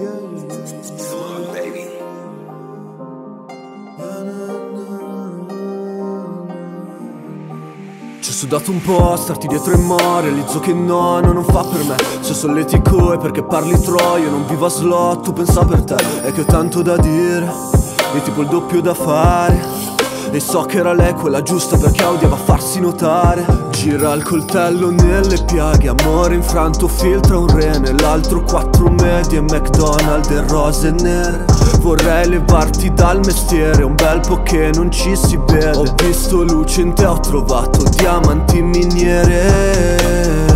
Ho sudato un po', starti dietro e mo' Realizzo che no, no, non fa per me. Se solletico è perché parli tro Io non vivo a slot, tu pensa per te. È che ho tanto da dire E tipo il doppio da fare e so che era lei quella giusta perché odiava farsi notare. Gira il coltello nelle piaghe Amore infranto filtra un rene. L'altro quattro medie McDonald's e rose nere. Vorrei levarti dal mestiere Un bel po' che non ci si vede Ho visto luce in te, ho trovato diamanti in miniere.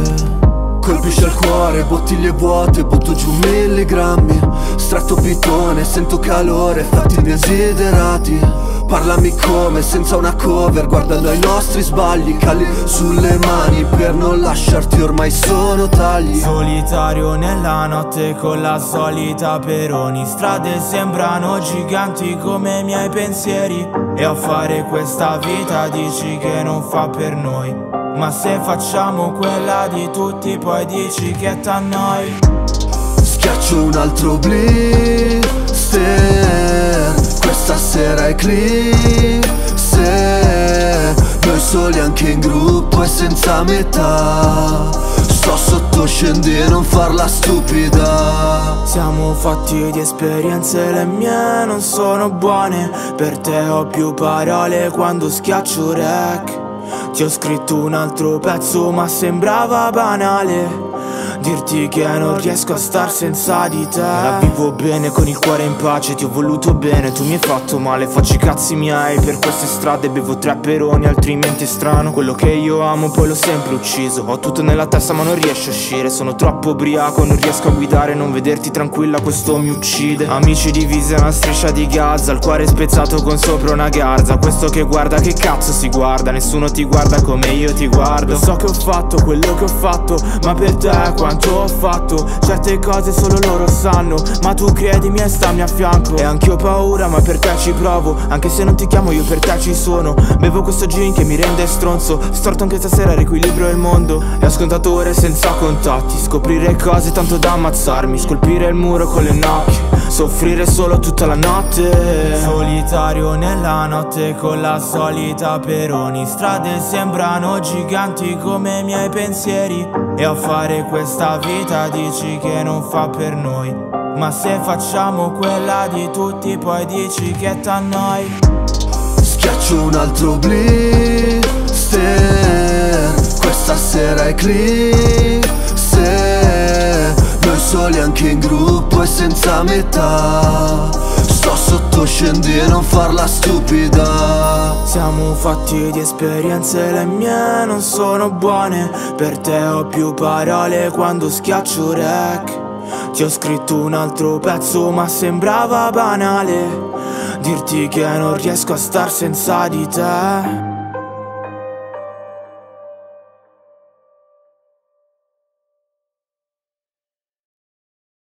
Colpisce al cuore, bottiglie vuote, butto giù milligrammi. Stretto pitone, sento calore, fatti desiderati Parlami come, senza una cover Guardando ai nostri sbagli Calli sulle mani per non lasciarti Ormai sono tagli. Solitario nella notte con la solita Peroni. Strade sembrano giganti come i miei pensieri. E a fare questa vita dici che non fa per noi. Ma se facciamo quella di tutti poi dici che t'annoi. Schiaccio un altro blister stasera è clean Se noi soli anche in gruppo e senza metà. Sto sotto scendi e non farla stupida. Siamo fatti di esperienze, le mie non sono buone. Per te ho più parole quando schiaccio rec. Ti ho scritto un altro pezzo ma sembrava banale Dirti che non riesco a star senza di te. La vivo bene con il cuore in pace Ti ho voluto bene, tu mi hai fatto male Faccio i cazzi miei. Per queste strade Bevo tre peroni, altrimenti è strano. Quello che io amo poi l'ho sempre ucciso. Ho tutto nella testa ma non riesco a uscire. Sono troppo ubriaco, non riesco a guidare Non vederti tranquilla, questo mi uccide. Amici divisi a una striscia di Gaza Il cuore spezzato con sopra una garza. Questo che guarda, che cazzo si guarda? Nessuno ti guarda come io ti guardo. So che ho fatto quello che ho fatto Ma per te quando quanto ho fatto. Certe cose solo loro sanno Ma tu credimi e stammi a fianco. E anch'io ho paura ma per te ci provo. Anche se non ti chiamo io per te ci sono. Bevo questo gin che mi rende stronzo. Storto anche stasera riequilibrio il mondo. E ho scontato ore senza contatti. Scoprire cose tanto da ammazzarmi. Scolpire il muro con le nocche Soffrire solo tutta la notte. Solitario nella notte con la solita Peroni. Strade sembrano giganti come i miei pensieri. E a fare questa vita dici che non fa per noi. Ma se facciamo quella di tutti poi dici che t'annoi Schiaccio un altro blister Questa sera è Se noi soli anche in gruppo e senza metà Sotto scendi e non farla stupida. Siamo fatti di esperienze, le mie non sono buone. Per te ho più parole quando schiaccio rec. Ti ho scritto un altro pezzo ma sembrava banale. Dirti che non riesco a star senza di te